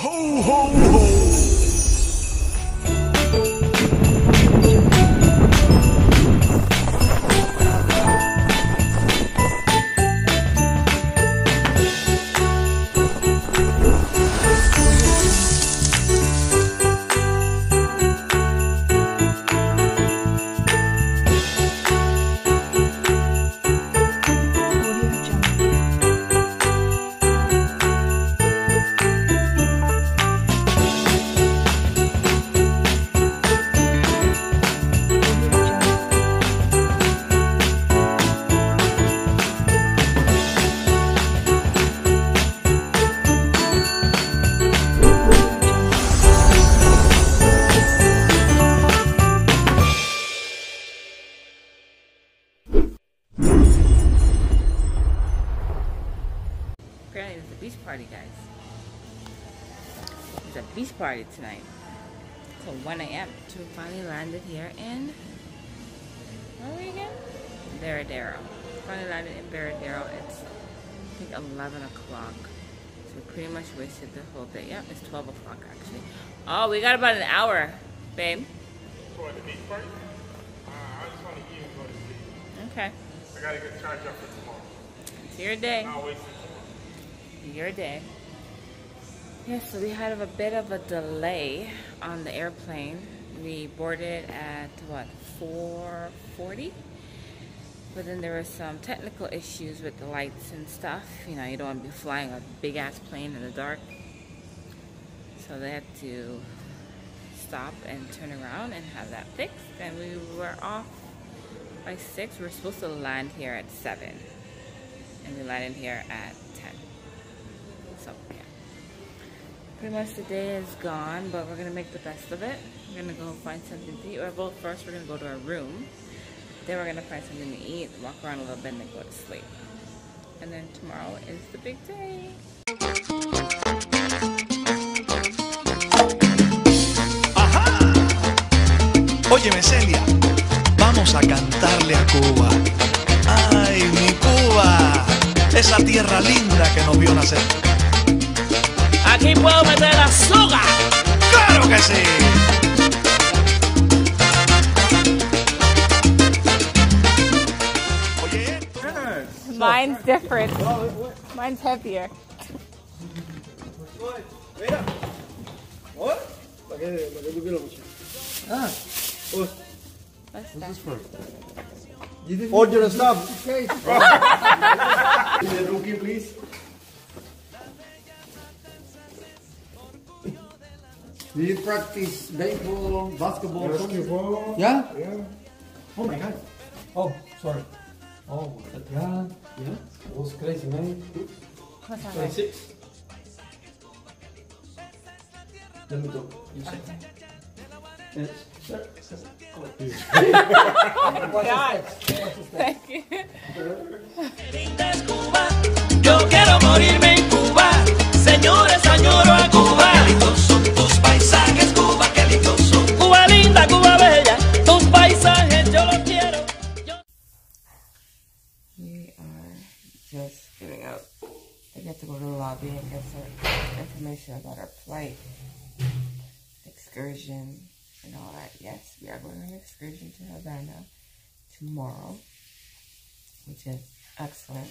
Ho, ho, party, guys. There's a beach party tonight. Till 1 a.m. To finally landed here in where are we again? Varadero. Finally landed in Varadero. It's I think 11 o'clock. So we pretty much wasted the whole day. Yep, it's 12 o'clock actually. Oh, we got about an hour, babe. For the beach party? Uh, I just want to eat and go to sleep. Okay. I gotta get charged up for tomorrow. It's your day. I'll wait till tomorrow. Your day. Yeah, so we had a bit of a delay on the airplane. We boarded at what 4:40, but then there were some technical issues with the lights and stuff. You know, you don't want to be flying a big ass plane in the dark, so they had to stop and turn around and have that fixed. And we were off by six. We were supposed to land here at seven, and we landed here at ten. So yeah. Pretty much the day is gone, but we're gonna make the best of it. We're gonna go find something to eat. Well, first we're gonna go to our room. Then we're gonna find something to eat, walk around a little bit, and then go to sleep. And then tomorrow is the big day. Vamos a cantarle a Cuba. ¡Ay, mi Cuba! Esa tierra linda que nos vio nacer. Aquí puedo meter azúcar. ¡Claro que sí! Mine's different. Mine's heavier. Mira. ¿What? ¿Para qué, para qué tú quieres mucho? Do you practice baseball, basketball? Basketball. Yeah? Yeah. Oh my god. Oh, sorry. Oh, that yeah, Yeah? was crazy, man. What's that? 26. Let me go. You say. Yes, sir. Thank you. linda es Cuba. Yo quiero morirme excursion, and all that. Yes, we are going on an excursion to Havana tomorrow, which is excellent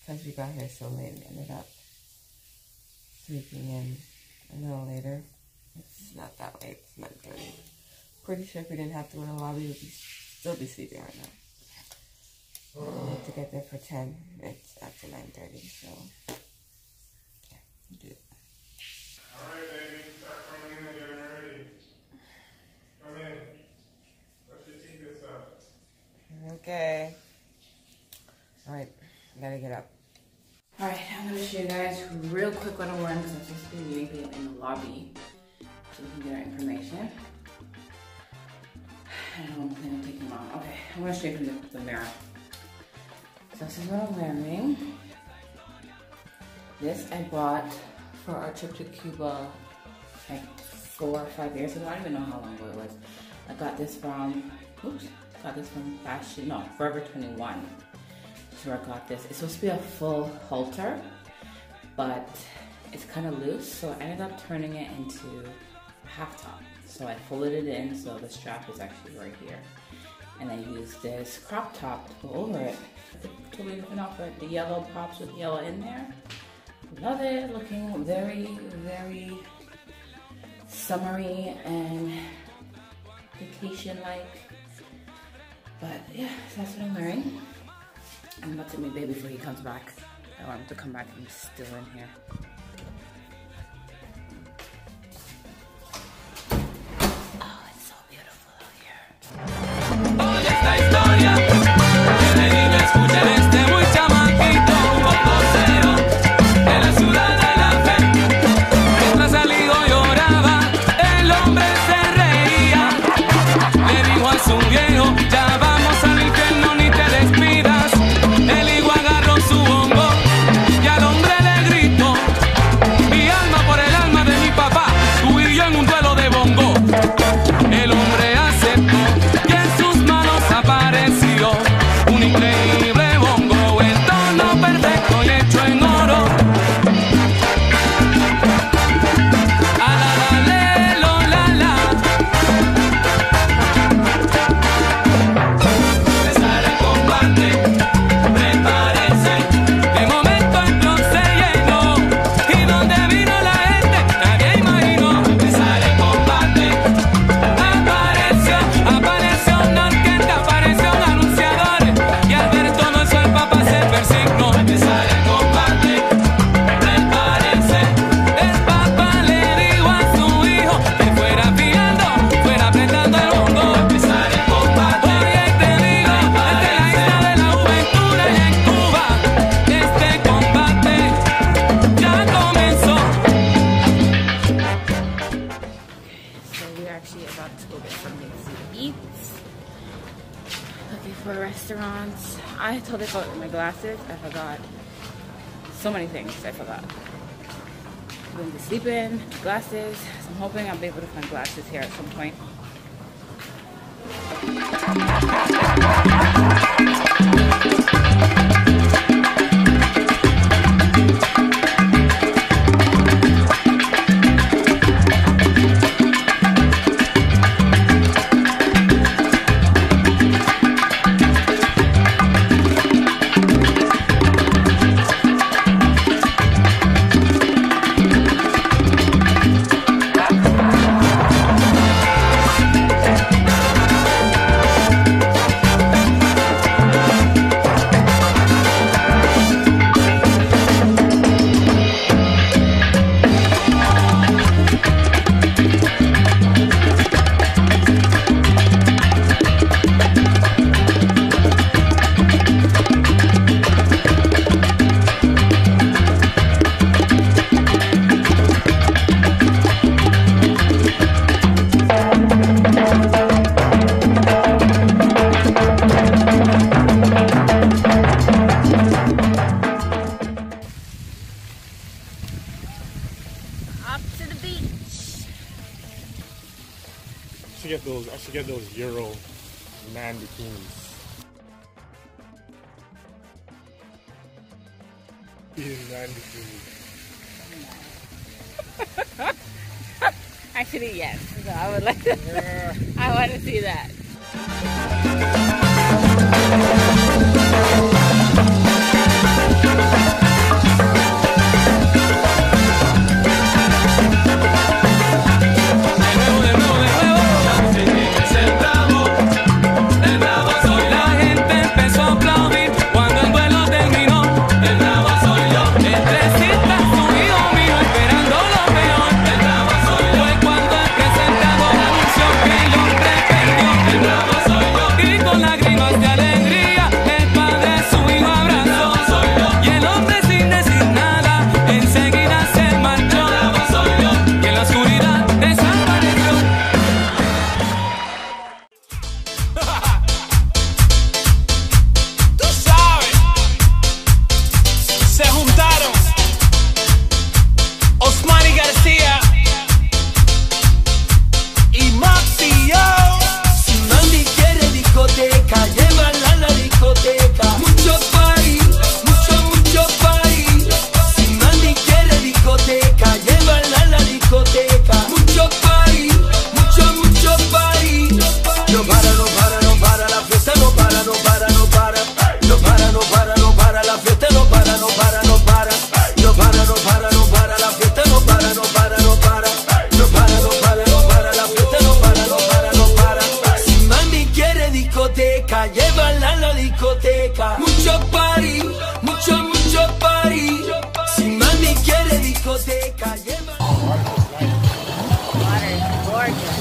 because we got here so late and ended up sleeping in a little later. It's not that late. It's 9.30. Pretty sure if we didn't have to go to the lobby, we'd be, still be sleeping right now. We have to get there for 10. It's after 9.30, so yeah, we'll do it. Alright, baby. Start coming in and getting ready. Come in. Let's just eat this up. Okay. Alright, I gotta get up. Alright, I'm gonna show you guys real quick what I'm wearing because I'm supposed to be meeting people in the lobby so we can get our information. I don't know, I'm planning on taking them out. Okay, I'm gonna show you from the, the mirror. So this is what I'm wearing. This I bought for our trip to Cuba like four or five years ago. I don't even know how long ago it was. I got this from, oops, got this from Fashion, no, Forever 21. That's where I got this. It's supposed to be a full halter, but it's kind of loose, so I ended up turning it into a half top. So I folded it in so the strap is actually right here. And I used this crop top to go over it. Totally different outfit. The yellow pops with yellow in there. Love it, looking very, very summery and vacation-like. But yeah, so that's what I'm wearing. I'm about to meet baby before he comes back. I want him to come back and he's still in here. Totally forgot my glasses. I forgot so many things. I forgot. I'm Going to sleep in, glasses. So I'm hoping I'll be able to find glasses here at some point. Those. I should get those Euro man bikinis. Man bikinis. Actually, yes. So I would like to. I want to see that. gorgeous.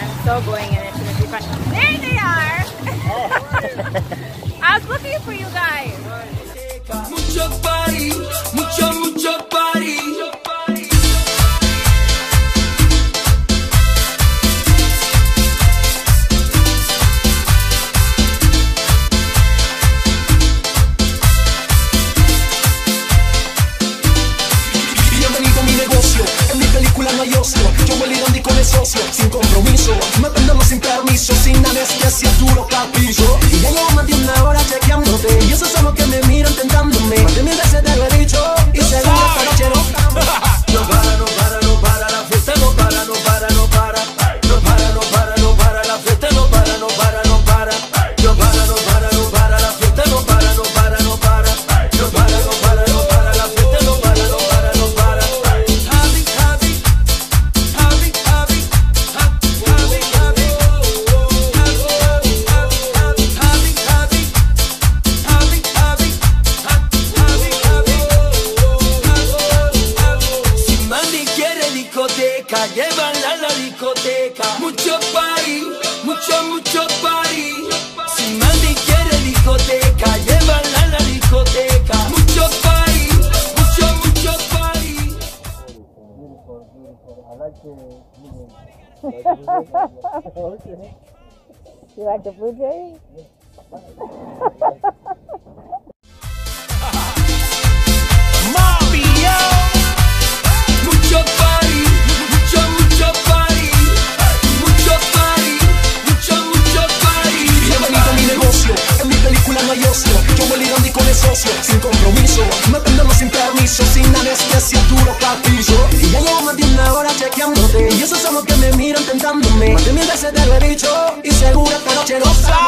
I'm so going in. It's going to be fun. There they are. I was looking for you guys. socio, sin compromiso. Matándolo sin permiso, sin anestesia, duro palpillo Y ya llevo más de una hora chequeándote. Y eso es lo que me discoteca, llévala a la discoteca. Mucho party, mucho, mucho party. Si Mandy quiere discoteca, llévala a la discoteca. Mucho party, mucho, mucho party. You like the blue jay? si tú lo patillo Y ya llevo más de una hora chequeándote. Y esos ojos que me miran tentándome. Más de mil veces te lo he dicho Y seguro esta noche goza